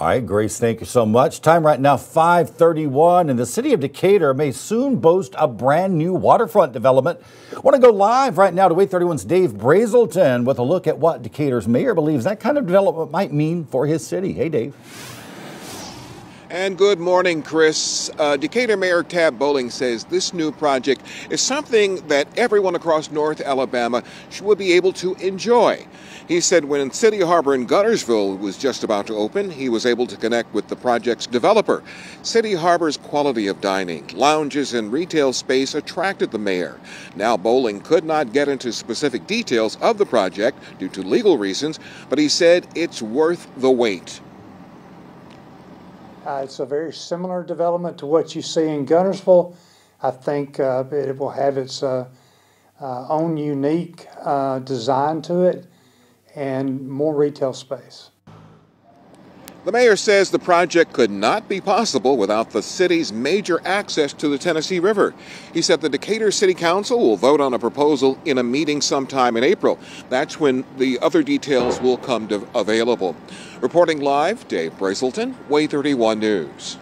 All right, Grace, thank you so much. Time right now, 531, and the city of Decatur may soon boast a brand new waterfront development. Want to go live right now to 831's Dave Brazelton with a look at what Decatur's mayor believes that kind of development might mean for his city. Hey, Dave. And good morning, Chris. Uh, Decatur Mayor Tab Bowling says this new project is something that everyone across North Alabama should be able to enjoy. He said when City Harbor in Guntersville was just about to open, he was able to connect with the project's developer. City Harbor's quality of dining, lounges, and retail space attracted the mayor. Now, Bowling could not get into specific details of the project due to legal reasons, but he said it's worth the wait. Uh, it's a very similar development to what you see in Guntersville. I think uh, it will have its uh, uh own unique uh, design to it and more retail space. The mayor says the project could not be possible without the city's major access to the Tennessee River. He said the Decatur City Council will vote on a proposal in a meeting sometime in April. That's when the other details will come available. Reporting live, Dave Brazelton, WAAY 31 News.